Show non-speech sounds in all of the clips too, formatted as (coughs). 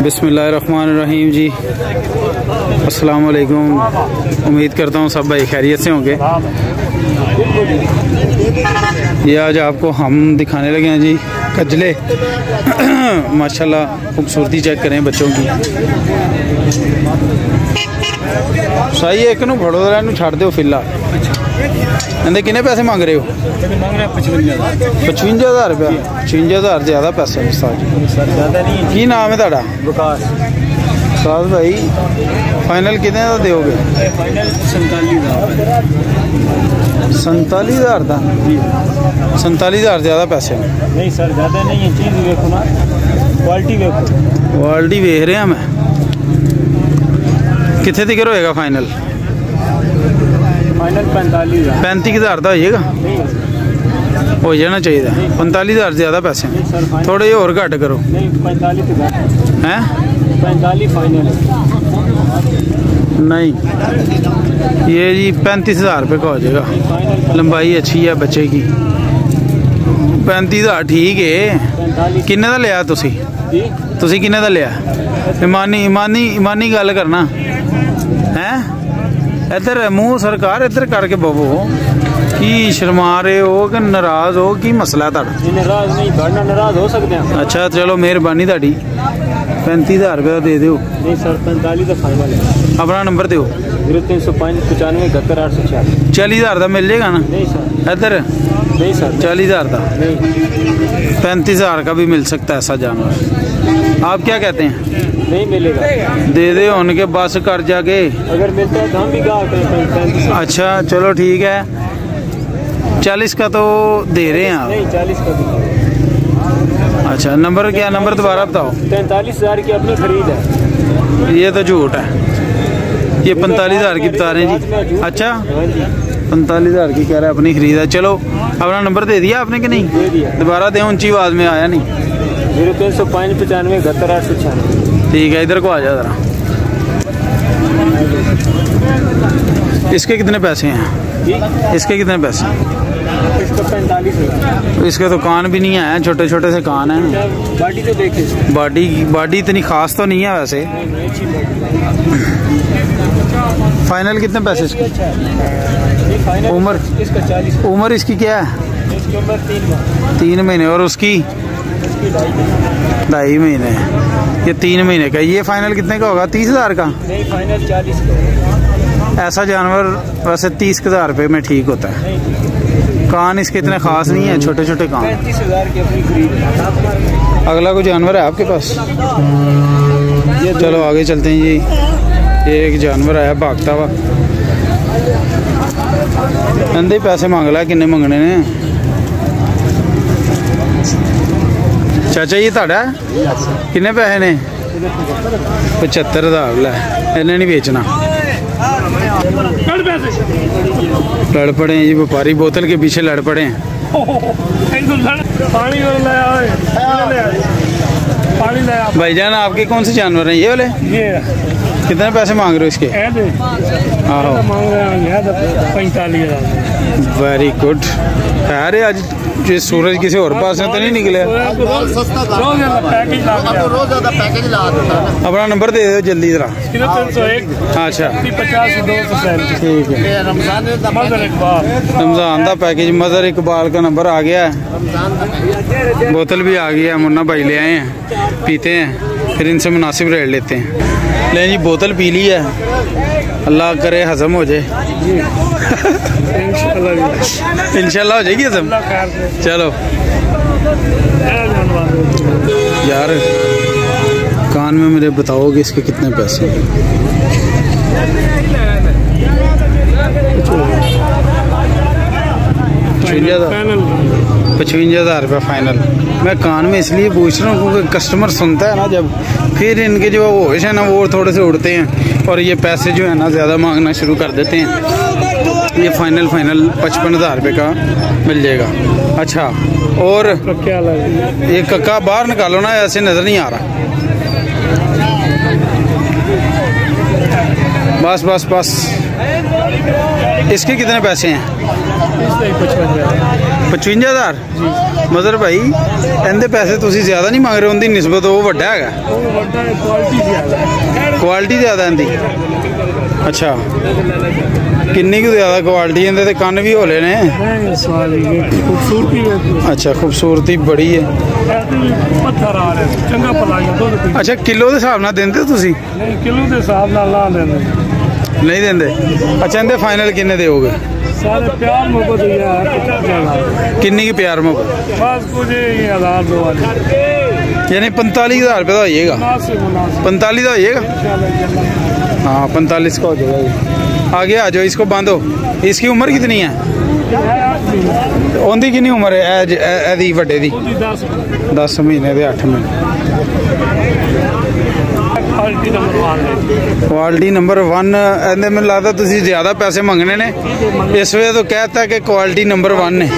बिसमीम जी। अस्सलाम वालेकुम उम्मीद करता हूँ सब भाई खैरियत से होंगे। ये आज आपको हम दिखाने लगे हैं जी, कजले। (coughs) माशाल्लाह, खूबसूरती चेक करें बच्चों की। सही एक नड़ोदरा फड़ो छड़ फ़िलहाल। इन्हें किन्ने पैसे मांग रहे हो पचवंजा हज़ार रुपया पचवंजा हज़ार ज़्यादा पैसा है की नाम है थोड़ा विकास भाई फाइनल कितने का दोगे संताली हज़ार का संताली हज़ार ज़्यादा पैसे नहीं सर ज़्यादा नहीं है चीज़ देखो ना क्वालिटी देखो क्वालिटी देख रहे हैं मैं कितने तक होएगा फाइनल पैंती हज़ार। का होगा हो जाना चाहिए पैंताली हज़ार ज़्यादा पैसे। थोड़े जो और घट करो। है? नहीं। ये जी पैंतीस हज़ार रुपये का हो जाएगा। लंबाई अच्छी है बच्चे की। पैंतीस हज़ार ठीक है। किन्ने का लिया तुम कि लिया इमानी ईमानी ईमानी गल करना। है? ਇੱਧਰ ਮੂੰਹ ਸਰਕਾਰ ਇੱਧਰ ਕਰਕੇ ਬਵੋ। ਕੀ ਸ਼ਰਮਾ ਰਹੇ ਹੋ ਕਿ ਨਾਰਾਜ਼ ਹੋ ਕੀ ਮਸਲਾ ਤੁਹਾਡਾ? ਨਾਰਾਜ਼ ਨਹੀਂ ਤੁਹਾਡਾ ਨਾਰਾਜ਼ ਹੋ ਸਕਦੇ ਆ ਅੱਛਾ ਚਲੋ ਮਿਹਰਬਾਨੀ ਤੁਹਾਡੀ। 35000 ਰੁਪਏ ਦੇ ਦਿਓ। ਨਹੀਂ ਸਰ 45 ਦਾ ਫਾਈਨਲ ਆਪਣਾ ਨੰਬਰ ਦਿਓ। 0305 95 71846 40000 ਦਾ ਮਿਲ ਜੇਗਾ ਨਾ? ਨਹੀਂ ਸਰ। इधर? चालीस हज़ार का? पैंतीस हज़ार का भी मिल सकता है ऐसा जानवर। आप क्या कहते हैं? नहीं मिलेगा। दे दे उनके बस कर जाके। अगर मिलता है तो भी अच्छा चलो ठीक है। चालीस का तो दे रहे हैं आप? चालीस का अच्छा नंबर क्या नंबर दोबारा बताओ। पैंतालीस हज़ार की अपनी खरीद है। ये तो झूठ है। ये तो पैंतालीस हज़ार की बता रहे हैं जी। अच्छा? हाँ पैंतालीस हज़ार की कह रहा है अपनी खरीद। है चलो अपना नंबर दे दिया आपने कि दे नहीं दिया। दोबारा दे ऊँची आवाज़ में आया नहीं। ज़ीरो तीन सौ पाँच पचानवे इकहत्तर आठ सौ छियानवे। ठीक है इधर को आ जा जरा। इसके कितने पैसे हैं? इसके कितने पैसे इसका पैंतालीस हज़ार इसके तो कान भी नहीं है छोटे छोटे से कान हैं। बाटी तो देखे बॉडी बॉडी इतनी खास तो नहीं है वैसे। फाइनल कितने पैसे इसके? उम्र? उम्र इसकी क्या है? तीन महीने और उसकी? ढाई ढाई महीने। ये तीन महीने का ये फाइनल कितने का होगा? तीस हज़ार का? नहीं फाइनल चालीस का ऐसा जानवर वैसे तीस हज़ार रुपये में ठीक होता है। कान इसके इतने खास नहीं है छोटे छोटे कान पैंतीस हजार की अपनी खरीद है अगला कोई जानवर है आपके पास चलो आगे चलते हैं जी ये एक जानवर आया भागता हुआ ਕਹਿੰਦੇ ਪੈਸੇ ਮੰਗ ਲੈ ਕਿੰਨੇ ਮੰਗਣੇ ਨੇ ਚਾਚਾ ਜੀ ਤੁਹਾਡਾ ਕਿੰਨੇ ਪੈਸੇ ਨੇ 75000 ਲੈ ਇਹਨੇ ਨਹੀਂ ਵੇਚਣਾ लड़ पड़े हैं ये व्यापारी बोतल के पीछे लड़ पड़े हैं। पानी पानी लाया भाईजान आपके कौन से जानवर हैं? ये वाले? कितने पैसे मांग रहे हो इसके? आहो। मांग रहे हैं पैंतालीस वेरी गुड है आज जो सूरज किसी और पास तो नहीं निकले। अपना नंबर दे दो जल्दी जरा। अच्छा। ठीक है। रमज़ान का पैकेज मदर इकबाल का नंबर आ गया है। बोतल भी आ गई है, मुन्ना भाई ले आए हैं, पीते हैं, फिर इनसे मुनासिब रेट लेते हैं। ले जी, बोतल पी ली है। अल्लाह करे, हजम हो जाए। इंशाल्लाह हो जाएगी सब चलो। यार, कान में मेरे बताओगे इसके कितने पैसे पचवंजा हज़ार रुपये फाइनल मैं कान में इसलिए पूछ रहा हूँ क्योंकि कस्टमर सुनता है ना जब। फिर इनके जो होश है ना, वो थोड़े से उड़ते हैं। और ये पैसे जो है ना, ज़्यादा मांगना शुरू कर देते हैं। ये फाइनल फाइनल पचपन हज़ार रुपये का मिल जाएगा अच्छा और क्या लगे ये कक्का बाहर निकालो ना ऐसे नज़र नहीं आ रहा बस बस बस इसके कितने पैसे हैं पचपन 55000 ਮਜ਼ਰ ਭਾਈ ਇਹਦੇ ਪੈਸੇ ਤੁਸੀਂ ਜ਼ਿਆਦਾ ਨਹੀਂ ਮੰਗ ਰਹੇ ਉਹਦੀ ਨਿਸਬਤ ਉਹ ਵੱਡਾ ਹੈਗਾ ਉਹ ਵੱਡਾ ਕੁਆਲਿਟੀ ਜ਼ਿਆਦਾ ਕੁਆਲਿਟੀ ਜ਼ਿਆਦਾ ਇਹਦੀ ਅੱਛਾ। ਕਿੰਨੀ ਕੁ ਜ਼ਿਆਦਾ ਕੁਆਲਿਟੀ ਇਹਦੇ ਤੇ? ਕੰਨ ਵੀ ਹੋਲੇ ਨੇ। ਖੂਬਸੂਰਤੀ ਹੈ ਅੱਛਾ, ਖੂਬਸੂਰਤੀ ਬੜੀ ਹੈ। ਪੱਥਰ ਆ ਰਿਹਾ ਚੰਗਾ ਪਲਾਇਆ ਦੁੱਧ ਅੱਛਾ, ਕਿਲੋ ਦੇ ਹਿਸਾਬ ਨਾਲ ਦਿੰਦੇ ਤੁਸੀਂ? ਨਹੀਂ ਕਿਲੋ ਦੇ ਹਿਸਾਬ ਨਾਲ ਲਾ ਲੈਂਦੇ ਨਹੀਂ ਦਿੰਦੇ। ਅੱਛਾ, ਇਹਦੇ ਫਾਈਨਲ ਕਿੰਨੇ ਦੇਓਗੇ? ਸਾਰੇ ਪਿਆਰ ਮੁਹੱਬਤ ਹੀ ਕਿੰਨੀ ਕੁ ਪਿਆਰ ਮੋ ਬਸ ਕੁਝ ਇਹ ਹਜ਼ਾਰ ਦੋ ਵਾਲੀ ਯਾਨੀ 45000 ਰੁਪਏ ਦਾ ਹੋਈਏਗਾ मुनासिब मुनासिब 45 ਦਾ होइएगा हाँ पैंतालीस का हो जाएगा ये। आगे आ जाओ इसको बांधो इसकी उम्र कितनी है ਉਹਦੀ ਕਿੰਨੀ ਉਮਰ ਹੈ ਇਹ ਜ- ਇਹ- ਇਹਦੀ ਵੱਡੇ ਦੀ ਉਹਦੀ 10 10 ਮਹੀਨੇ ਦੇ 8 ਮਹੀਨੇ ਕੁਆਲਿਟੀ ਦਾ ਮਰਵਾਨ ਹੈ ਕੁਆਲਿਟੀ ਨੰਬਰ 1 ਇਹਦੇ ਮੈਨੂੰ ਲੱਗਦਾ ਤੁਸੀਂ ਜ਼ਿਆਦਾ ਪੈਸੇ ਮੰਗਣੇ ਨੇ ਇਸ ਵੇ ਤੋਂ ਕਹਿਤਾ ਕਿ ਕੁਆਲਿਟੀ ਨੰਬਰ 1 ਨੇ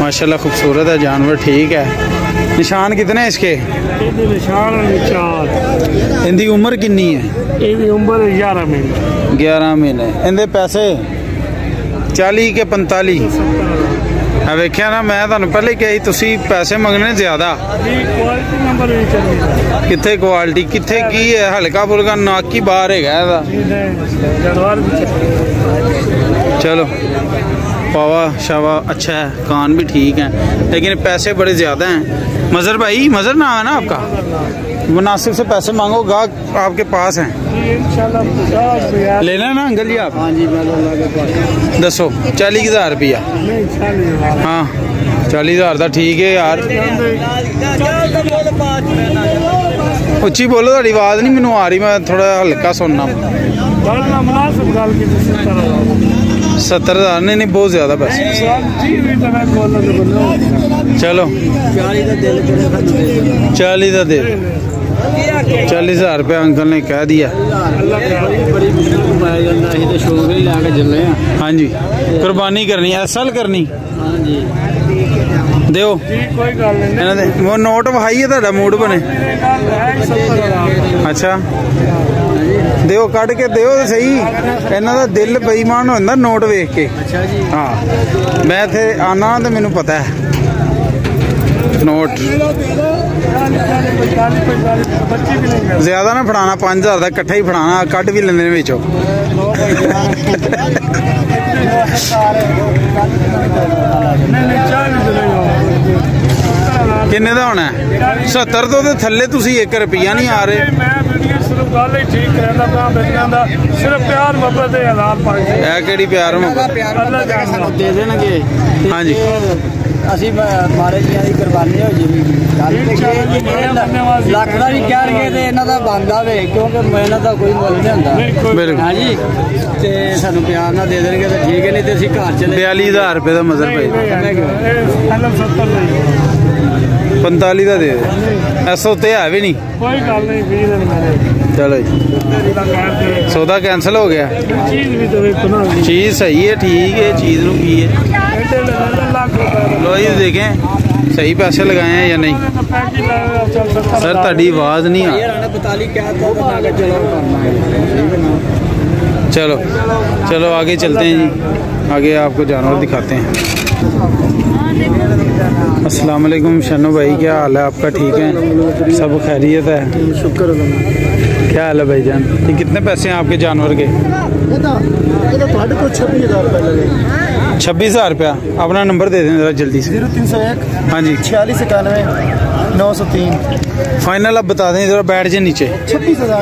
माशाल्लाह खूबसूरत है जानवर ठीक है निशान कितने हैं इसके ਇਹਦੇ ਨਿਸ਼ਾਨ ਨੇ ਚਾਰ इनकी उम्र कितनी है ਇਹਦੀ ਉਮਰ 11 ਮਹੀਨੇ 11 ਮਹੀਨੇ ਇਹਦੇ ਪੈਸੇ 40 ਕੇ 45 ਆ ਵੇਖਿਆ ਨਾ ਮੈਂ ਤੁਹਾਨੂੰ ਪਹਿਲੇ ਕਿਹਾ ਸੀ ਤੁਸੀਂ ਪੈਸੇ ਮੰਗਣੇ ਜ਼ਿਆਦਾ ਇਹ ਕੁਆਲਿਟੀ ਨੰਬਰ ਵੀ ਚੱਲਦੀ ਕਿੱਥੇ ਕੁਆਲਿਟੀ ਕਿੱਥੇ ਕੀ ਹੈ ਹਲਕਾ ਫੁਲਕਾ ਨਾਕ ਹੀ ਬਾਹਰ ਹੈਗਾ ਇਹਦਾ ਇਹਦੇ ਜਨਵਾਰ ਵੀ चलो पावा शावा अच्छा है कान भी ठीक है लेकिन पैसे बड़े ज़्यादा हैं। मज़र भाई मज़र ना है ना आपका। मुनासिब से पैसे मांगो गाहक आपके पास हैं। लेना लेना अंकल जी आप? दसो चालीस हज़ार रुपया। हाँ चालीस हज़ार का ठीक है यार। उची बोलो थोड़ी आवाज़ नहीं मैं आ रही मैं थोड़ा हल्का सुनना। सत्तर हज़ार। नहीं नहीं, बहुत ज़्यादा बस। चलो। चालीस का दे। चालीस हज़ार रुपया अंकल ने कह दिया। हाँ जी। कुर्बानी करनी असल करनी। हाँ ਦਿਓ। ਕੋਈ ਗੱਲ ਨਹੀਂ। ਇਹਨਾਂ ਦੇ ਉਹ ਨੋਟ ਵਹਾਈ ਹੈ ਤੁਹਾਡਾ ਮੂਡ ਬਣੇ। ਅੱਛਾ। ਦਿਓ ਕੱਢ ਕੇ ਦਿਓ ਤੇ ਸਹੀ। ਇਹਨਾਂ ਦਾ ਦਿਲ ਬੇਈਮਾਨ ਹੋ ਜਾਂਦਾ ਨੋਟ ਵੇਖ ਕੇ। ਅੱਛਾ ਜੀ ਹਾਂ। ਮੈਂ ਇੱਥੇ ਆਨਾ ਤੇ ਮੈਨੂੰ ਪਤਾ ਹੈ। ਨੋਟ। ਜ਼ਿਆਦਾ ਨਾ ਫੜਾਣਾ 5000 ਦਾ ਇਕੱਠਾ ਹੀ ਫੜਾਣਾ ਕੱਢ ਵੀ ਲੈਂਦੇ ਨੇ ਵਿੱਚੋਂ। ਕਿੰਨੇ ਦਾ ਹੋਣਾ? ਹੈ? 70 ਤੋਂ ਤੇ ਥੱਲੇ ਤੁਸੀਂ 1 ਰੁਪਿਆ ਨਹੀਂ ਆ ਰਹੇ। ਮੈਂ ਵੀਡੀਓ ਸਿਰਫ ਗੱਲ ਹੀ ਠੀਕ ਰਹਿੰਦਾ ਤਾਂ ਬੱਚਿਆਂ ਦਾ ਸਿਰਫ ਪਿਆਰ ਮੁਹੱਬਤ ਦੇ ਹਾਲਾਤ ਪਾਈ ਇਹ ਕਿਹੜੀ ਪਿਆਰ ਮੁਹੱਬਤ? ਦਾ ਦੇਣਗੇ। ਹਾਂਜੀ। ਅਸੀਂ ਮਾਰੇ ਜੀਆਂ ਦੀ ਕੁਰਬਾਨੀ ਹੋ ਜੀ। ਗੱਲ ਤੇ ਜੀ, ਜੀ। ਲੱਖ ਦਾ ਵੀ ਕਹਿਣਗੇ ਤੇ ਇਹਨਾਂ ਦਾ ਬਣਦਾ ਵੇ ਕਿਉਂਕਿ ਮਿਹਨਤ ਦਾ ਕੋਈ ਮੁੱਲ ਨਹੀਂ ਹੁੰਦਾ। ਬਿਲਕੁਲ। ਹਾਂਜੀ ਤੇ ਸਾਨੂੰ ਪਿਆਰ ਨਾਲ ਦੇ ਦੇਣਗੇ ਤੇ ਠੀਕ ਹੈ ਨਹੀਂ ਤੇ ਅਸੀਂ ਘਰ ਚਲੇ 42000 ਰੁਪਏ ਦਾ ਮਜ਼ਰ ਭਾਈ ਨਹੀਂ ਇਹ ਅਲਮ 70 ਨਹੀਂ। 45 ਦਾ ਦੇ ਦੇ। ਐਸੋ ਤੇ ਹੈ ਵੀ ਨਹੀਂ। ਕੋਈ ਗੱਲ ਨਹੀਂ 20 ਦਿਨ ਮੇਰੇ ਚਲੋ ਜੀ। सौदा कैंसिल हो गया चीज़ सही है ठीक है चीज़ रुकी की है लो देखें सही पैसे लगाए हैं या नहीं सर ताड़ी आवाज़ नहीं आ चलो चलो आगे चलते हैं जी आगे आपको जानवर दिखाते हैं। अस्सलाम वालेकुम शनो भाई क्या हाल है आपका? ठीक है? सब खैरियत है? शुक्र क्या हाल है भाई जान? ये कितने पैसे हैं आपके जानवर के? छब्बीस हज़ार रुपया। अपना नंबर दे दें ज़रा जल्दी से। हाँ ज़ीरो तीन सौ एक हाँ जी छियालीस इक्यानवे नौ सौ तीन। फाइनल आप बता दें ज़रा बैठ जाए नीचे। छब्बीस हज़ार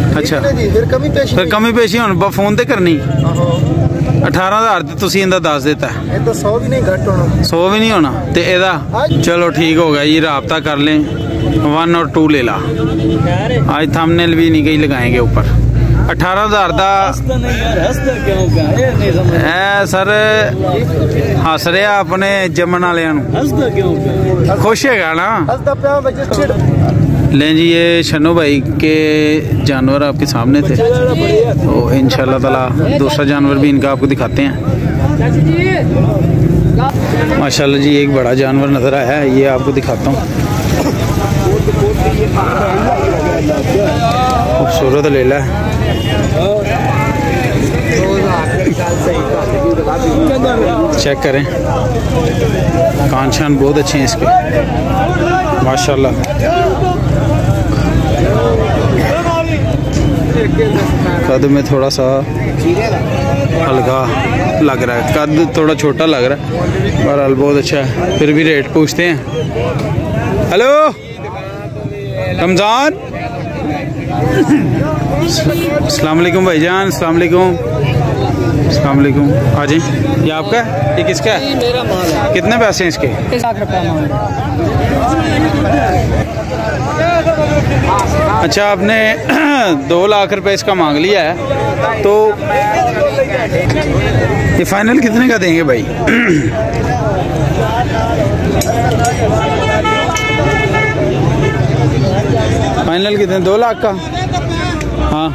ਅੱਛਾ। ਫਿਰ ਕਮੀ ਪੇਸ਼ੀ ਫਿਰ ਕਮੀ ਪੇਸ਼ੀ ਹੁਣ ਫੋਨ ਤੇ ਕਰਨੀ। ਆਹੋ। 18000 ਤੇ ਤੁਸੀਂ ਇਹਦਾ ਦੱਸ ਦਿੱਤਾ। ਇਹਦਾ 100 ਵੀ ਨਹੀਂ ਘਟ ਹੋਣਾ। 100 ਵੀ ਨਹੀਂ ਹੋਣਾ। ਤੇ ਇਹਦਾ ਚਲੋ ਠੀਕ ਹੋ ਕਰ ਲੈ 1 ਔਰ 2 ਲੈ ਲਾ। ਅੱਜ ਥੰਬਨੇਲ ਵੀ ਨਹੀਂ ਕਈ ਲਗਾਏਗੇ ਉੱਪਰ। 18000 ਦਾ ਐ ਸਰ ਹੱਸ ਰਿਹਾ ਆਪਣੇ ਜੰਮਣ ਵਾਲਿਆਂ ਨੂੰ। ਖੁਸ਼ ਹੈਗਾ ਨਾ? ਹੱਸਦਾ ਪਿਆ ਵਿੱਚ लें जी, ये शनो भाई के जानवर आपके सामने थे। तो इंशाल्लाह ताला, दूसरा जानवर भी इनका आपको दिखाते हैं। माशाल्लाह जी, एक बड़ा जानवर नज़र आया है, ये आपको दिखाता हूँ। खूबसूरत लेला है। चेक करें। कान शान बहुत अच्छे हैं इसके। माशाल्लाह। कद में थोड़ा सा हल्का लग रहा है। कद थोड़ा छोटा लग रहा है पर हल बहुत अच्छा है। फिर भी रेट पूछते हैं। हेलो रमज़ान? अलैक्म भाईजान अस्सलाम वालेकुम। हाँ जी ये आपका ये किसका है? कितने पैसे हैं इसके? अच्छा आपने (clears throat) दो लाख रुपए इसका मांग लिया है। तो ये फाइनल कितने का देंगे भाई? (clears throat) फाइनल कितने? दो लाख का? हाँ।